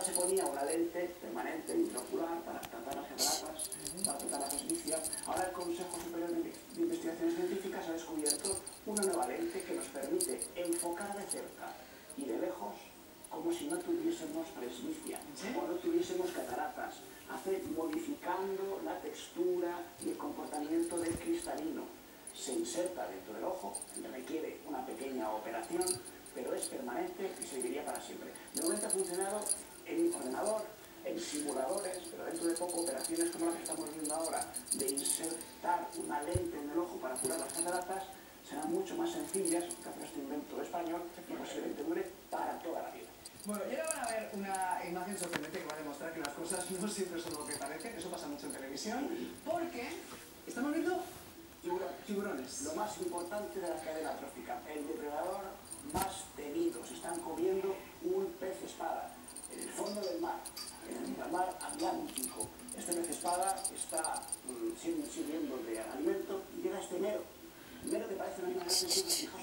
se ponía una lente permanente intraocular para tratar las cataratas, para tratar la presbicia. Ahora el Consejo Superior de Investigaciones Científicas ha descubierto una nueva lente que nos permite enfocar de cerca y de lejos como si no tuviésemos presbicia o no tuviésemos cataratas, hace modificando la textura y el comportamiento del cristalino. Se inserta dentro del ojo, requiere una pequeña operación, pero es permanente y seguiría para siempre. De momento ha funcionado en ordenador, en simuladores, pero dentro de poco operaciones como la que estamos viendo ahora, de insertar una lente en el ojo para curar las cataratas, serán mucho más sencillas, gracias a este invento español, y posiblemente dure para toda la vida. Bueno, y ahora van a ver una imagen sorprendente que va a demostrar que las cosas no siempre son lo que parecen, eso pasa mucho en televisión, porque estamos viendo tiburones. Lo más importante de la cadena trófica, el depredador más temido, se están comiendo un pez espada en el fondo del mar, en el mar Atlántico. Este pez espada está mm, sirviendo de alimento y llega este mero. Mero que parece una imagen, fijaos